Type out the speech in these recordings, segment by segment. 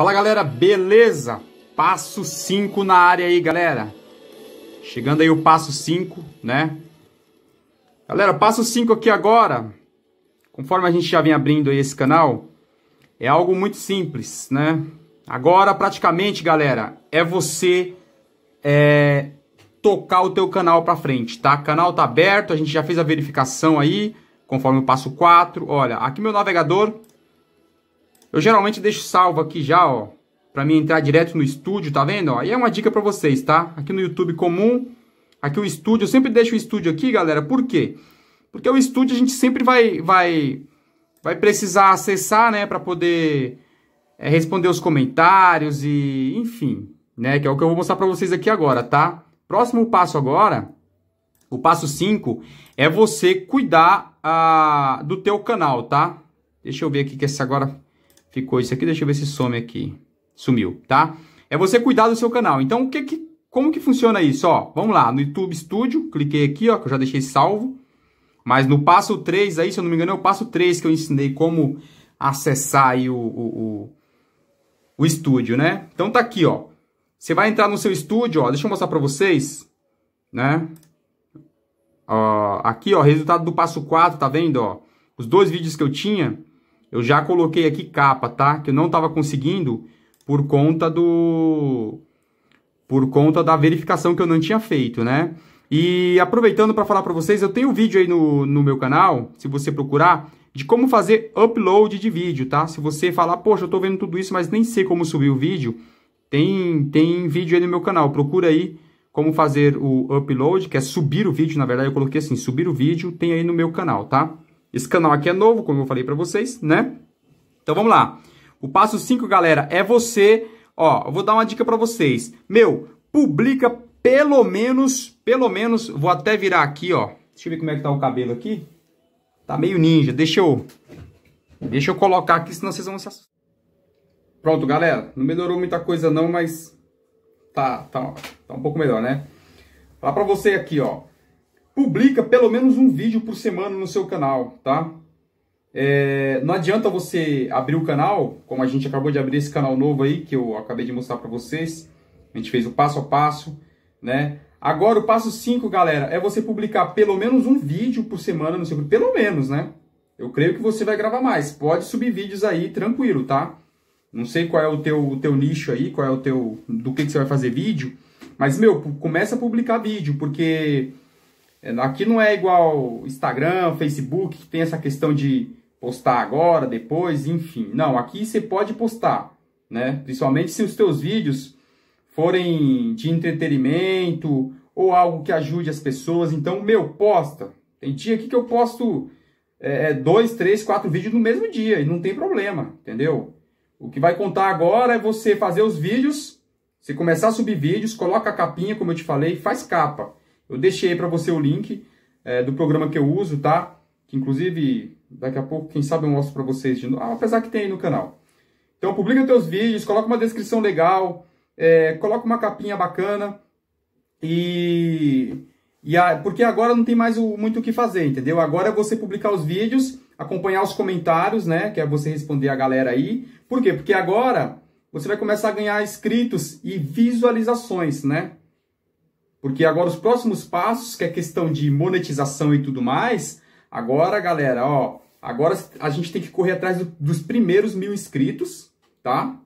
Fala galera, beleza? Passo 5 na área aí, galera. Chegando aí o passo 5, né? Galera, passo 5 aqui agora, conforme a gente já vem abrindo aí esse canal, é algo muito simples, né? Agora, praticamente, galera, é você é, tocar o teu canal para frente, tá? Canal tá aberto, a gente já fez a verificação aí, conforme o passo 4. Olha, aqui meu navegador, eu geralmente deixo salvo aqui já, ó, para mim entrar direto no estúdio, tá vendo? Aí é uma dica para vocês, tá? Aqui no YouTube comum, aqui o estúdio, eu sempre deixo o estúdio aqui, galera, por quê? Porque o estúdio a gente sempre vai vai vai precisar acessar, né, para poder é, responder os comentários e, enfim, né, que é o que eu vou mostrar para vocês aqui agora, tá? Próximo passo agora, o passo 5, é você cuidar ah, do teu canal, tá? Deixa eu ver aqui que esse agora ficou isso aqui, deixa eu ver se some aqui. Sumiu, tá? É você cuidar do seu canal. Então, o que, que como que funciona isso? Ó, vamos lá, no YouTube Studio, cliquei aqui, ó, que eu já deixei salvo. Mas no passo 3 aí, se eu não me engano, é o passo 3 que eu ensinei como acessar aí o, o, o, o estúdio, né? Então tá aqui, ó. Você vai entrar no seu estúdio, ó, deixa eu mostrar para vocês, né? Ó, aqui, ó, resultado do passo 4, tá vendo, ó? Os dois vídeos que eu tinha, eu já coloquei aqui capa, tá? Que eu não estava conseguindo por conta do por conta da verificação que eu não tinha feito, né? E aproveitando para falar para vocês, eu tenho um vídeo aí no, no meu canal, se você procurar, de como fazer upload de vídeo, tá? Se você falar, poxa, eu tô vendo tudo isso, mas nem sei como subir o vídeo, tem, tem vídeo aí no meu canal, procura aí como fazer o upload, que é subir o vídeo, na verdade eu coloquei assim, subir o vídeo, tem aí no meu canal, tá? Esse canal aqui é novo, como eu falei para vocês, né? Então vamos lá. O passo 5, galera, é você, ó, eu vou dar uma dica para vocês. Meu, publica pelo menos, pelo menos, vou até virar aqui, ó. Deixa eu ver como é que tá o cabelo aqui. Tá meio ninja, deixa eu deixa eu colocar aqui, senão vocês vão se assustar. Pronto, galera, não melhorou muita coisa não, mas tá, tá, tá um pouco melhor, né? Falar para você aqui, ó publica pelo menos um vídeo por semana no seu canal, tá? É, não adianta você abrir o canal, como a gente acabou de abrir esse canal novo aí, que eu acabei de mostrar para vocês. A gente fez o passo a passo, né? Agora o passo 5, galera, é você publicar pelo menos um vídeo por semana no seu. Pelo menos, né? Eu creio que você vai gravar mais. Pode subir vídeos aí, tranquilo, tá? Não sei qual é o teu, o teu nicho aí, qual é o teu... do que, que você vai fazer vídeo. Mas, meu, começa a publicar vídeo, porque aqui não é igual Instagram, Facebook, que tem essa questão de postar agora, depois, enfim. Não, aqui você pode postar, né? Principalmente se os teus vídeos forem de entretenimento ou algo que ajude as pessoas. Então, meu, posta. Tem dia aqui que eu posto é, é, dois, três, quatro vídeos no mesmo dia e não tem problema, entendeu? O que vai contar agora é você fazer os vídeos, você começar a subir vídeos, coloca a capinha, como eu te falei, faz capa. Eu deixei para você o link é, do programa que eu uso, tá? Que inclusive daqui a pouco, quem sabe eu mostro para vocês de novo, ah, apesar que tem aí no canal. Então publica teus vídeos, coloca uma descrição legal, é, coloca uma capinha bacana e, e a, porque agora não tem mais o, muito o que fazer, entendeu? Agora é você publicar os vídeos, acompanhar os comentários, né? Que é você responder a galera aí. Por quê? Porque agora você vai começar a ganhar inscritos e visualizações, né? Porque agora os próximos passos, que é questão de monetização e tudo mais, agora, galera, ó, agora a gente tem que correr atrás do, dos primeiros mil inscritos, tá?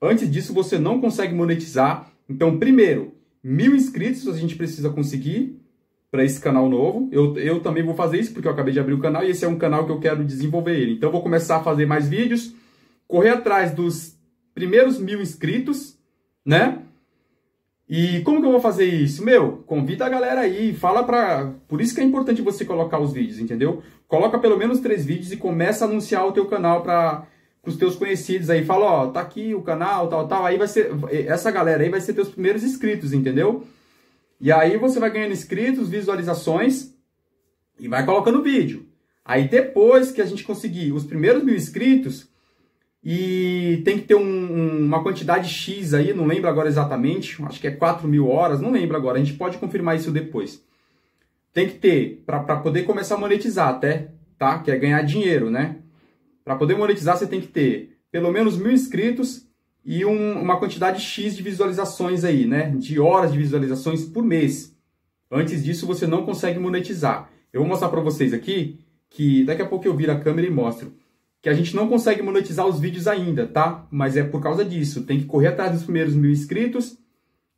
Antes disso, você não consegue monetizar. Então, primeiro, mil inscritos a gente precisa conseguir para esse canal novo. Eu, eu também vou fazer isso porque eu acabei de abrir o canal e esse é um canal que eu quero desenvolver ele. Então, eu vou começar a fazer mais vídeos, correr atrás dos primeiros mil inscritos, né? E como que eu vou fazer isso? Meu, convida a galera aí, fala pra... Por isso que é importante você colocar os vídeos, entendeu? Coloca pelo menos três vídeos e começa a anunciar o teu canal para os teus conhecidos aí. Fala, ó, tá aqui o canal, tal, tal. Aí vai ser... Essa galera aí vai ser teus primeiros inscritos, entendeu? E aí você vai ganhando inscritos, visualizações e vai colocando vídeo. Aí depois que a gente conseguir os primeiros mil inscritos, e tem que ter um, uma quantidade X aí, não lembro agora exatamente, acho que é 4 mil horas, não lembro agora, a gente pode confirmar isso depois. Tem que ter, para poder começar a monetizar até, tá? Que é ganhar dinheiro, né? Para poder monetizar, você tem que ter pelo menos mil inscritos e um, uma quantidade X de visualizações aí, né? De horas de visualizações por mês. Antes disso, você não consegue monetizar. Eu vou mostrar para vocês aqui que daqui a pouco eu viro a câmera e mostro que a gente não consegue monetizar os vídeos ainda, tá? Mas é por causa disso. Tem que correr atrás dos primeiros mil inscritos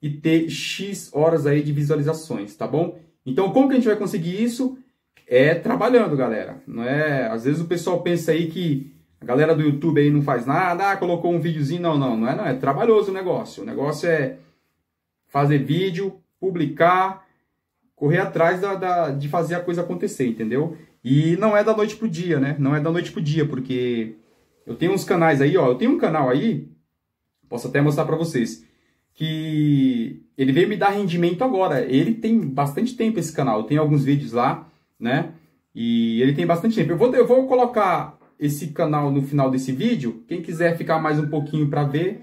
e ter X horas aí de visualizações, tá bom? Então, como que a gente vai conseguir isso? É trabalhando, galera. Não é? Às vezes o pessoal pensa aí que a galera do YouTube aí não faz nada, ah, colocou um videozinho. Não, não, não é não. É trabalhoso o negócio. O negócio é fazer vídeo, publicar, correr atrás da, da, de fazer a coisa acontecer, entendeu? E não é da noite pro dia, né? Não é da noite pro dia, porque eu tenho uns canais aí, ó. Eu tenho um canal aí, posso até mostrar para vocês, que ele veio me dar rendimento agora. Ele tem bastante tempo esse canal. Tem alguns vídeos lá, né? E ele tem bastante tempo. Eu vou, eu vou colocar esse canal no final desse vídeo. Quem quiser ficar mais um pouquinho para ver,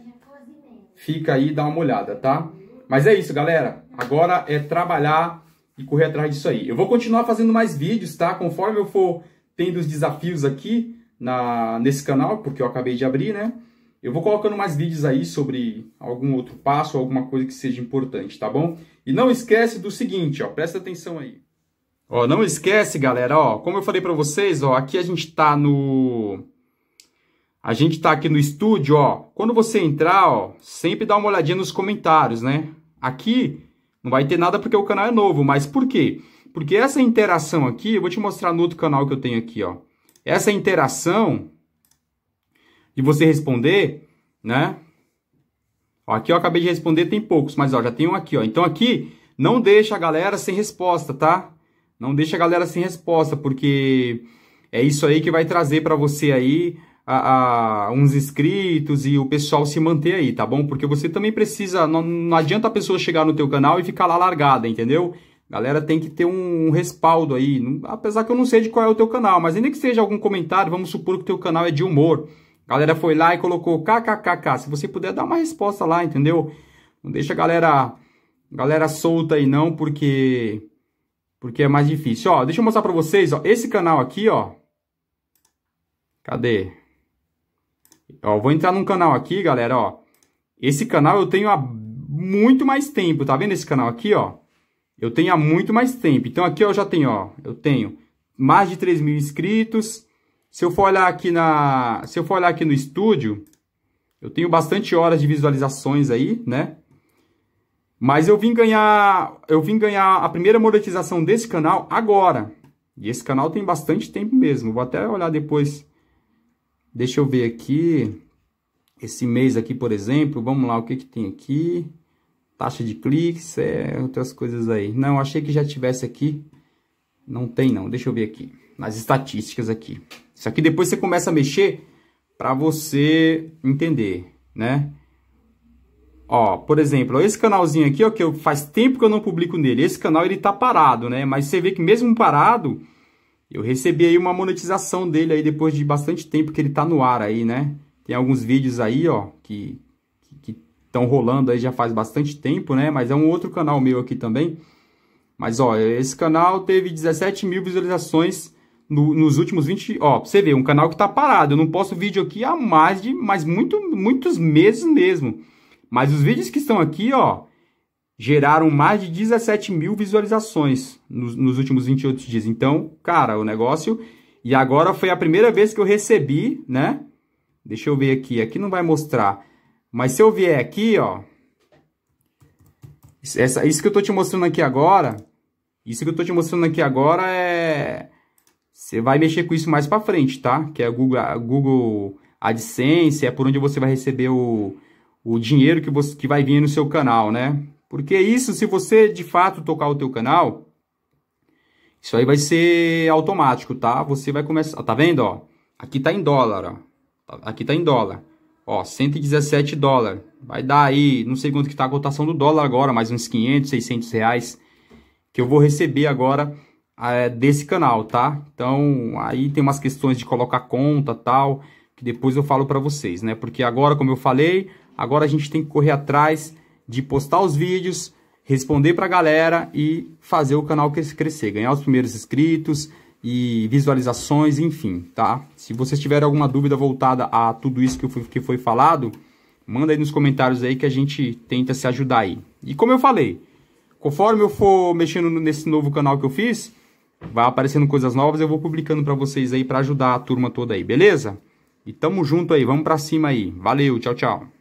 fica aí, dá uma olhada, tá? Mas é isso, galera. Agora é trabalhar e correr atrás disso aí. Eu vou continuar fazendo mais vídeos, tá? Conforme eu for tendo os desafios aqui na, nesse canal, porque eu acabei de abrir, né? Eu vou colocando mais vídeos aí sobre algum outro passo, alguma coisa que seja importante, tá bom? E não esquece do seguinte, ó, presta atenção aí. Ó, não esquece, galera, ó, como eu falei para vocês, ó, aqui a gente tá no a gente tá aqui no estúdio, ó. Quando você entrar, ó, sempre dá uma olhadinha nos comentários, né? Aqui não vai ter nada porque o canal é novo, mas por quê? Porque essa interação aqui, eu vou te mostrar no outro canal que eu tenho aqui, ó. Essa interação de você responder, né? Ó, aqui eu acabei de responder, tem poucos, mas ó, já tem um aqui, ó. Então aqui, não deixa a galera sem resposta, tá? Não deixa a galera sem resposta, porque é isso aí que vai trazer para você aí a, a, uns inscritos e o pessoal se manter aí, tá bom? Porque você também precisa, não, não adianta a pessoa chegar no teu canal e ficar lá largada, entendeu? Galera tem que ter um, um respaldo aí, não, apesar que eu não sei de qual é o teu canal, mas ainda que seja algum comentário, vamos supor que o teu canal é de humor. galera foi lá e colocou kkkk, se você puder dar uma resposta lá, entendeu? Não deixa a galera, galera solta aí não, porque porque é mais difícil. Ó, deixa eu mostrar para vocês, ó, esse canal aqui, ó. Cadê? Ó, vou entrar num canal aqui, galera, ó. Esse canal eu tenho há muito mais tempo, tá vendo esse canal aqui, ó? Eu tenho há muito mais tempo. Então aqui eu já tenho, ó, eu tenho mais de 3 mil inscritos. Se eu for olhar aqui na, se eu for olhar aqui no estúdio, eu tenho bastante horas de visualizações aí, né? Mas eu vim ganhar, eu vim ganhar a primeira monetização desse canal agora. E esse canal tem bastante tempo mesmo. Vou até olhar depois Deixa eu ver aqui. Esse mês aqui, por exemplo, vamos lá, o que que tem aqui? Taxa de cliques, é, outras coisas aí. Não, achei que já tivesse aqui. Não tem não, deixa eu ver aqui. Nas estatísticas aqui. Isso aqui depois você começa a mexer para você entender, né? Ó, por exemplo, esse canalzinho aqui, ó, que eu, faz tempo que eu não publico nele. Esse canal, ele tá parado, né? Mas você vê que mesmo parado, eu recebi aí uma monetização dele aí depois de bastante tempo que ele tá no ar aí, né? Tem alguns vídeos aí, ó, que estão rolando aí já faz bastante tempo, né? Mas é um outro canal meu aqui também. Mas, ó, esse canal teve 17 mil visualizações no, nos últimos 20... Ó, pra você ver, um canal que tá parado. Eu não posto vídeo aqui há mais de... Mas muito, muitos meses mesmo. Mas os vídeos que estão aqui, ó, geraram mais de 17 mil visualizações nos, nos, últimos 28 dias. Então, cara, o negócio. E agora foi a primeira vez que eu recebi, né? Deixa eu ver aqui. Aqui não vai mostrar. Mas se eu vier aqui, ó. Essa, isso que eu tô te mostrando aqui agora. Isso que eu tô te mostrando aqui agora é. Você vai mexer com isso mais para frente, tá? Que é Google, Google AdSense, é por onde você vai receber o, o dinheiro que, você, que vai vir no seu canal, né? Porque isso, se você de fato tocar o teu canal, isso aí vai ser automático, tá? Você vai começar, tá vendo, ó? Aqui tá em dólar, ó. Aqui tá em dólar. Ó, 117 dólares. Vai dar aí, não sei quanto que tá a cotação do dólar agora, mais uns 500, 600 reais que eu vou receber agora é, desse canal, tá? Então, aí tem umas questões de colocar conta tal, que depois eu falo para vocês, né? Porque agora, como eu falei, agora a gente tem que correr atrás de postar os vídeos, responder para a galera e fazer o canal crescer, ganhar os primeiros inscritos e visualizações, enfim, tá? Se vocês tiverem alguma dúvida voltada a tudo isso que foi, que foi falado, Manda aí nos comentários aí que a gente tenta se ajudar aí. E como eu falei, conforme eu for mexendo nesse novo canal que eu fiz, vai aparecendo coisas novas, eu vou publicando para vocês aí para ajudar a turma toda aí, beleza? E tamo junto aí, vamos para cima aí. Valeu, tchau, tchau.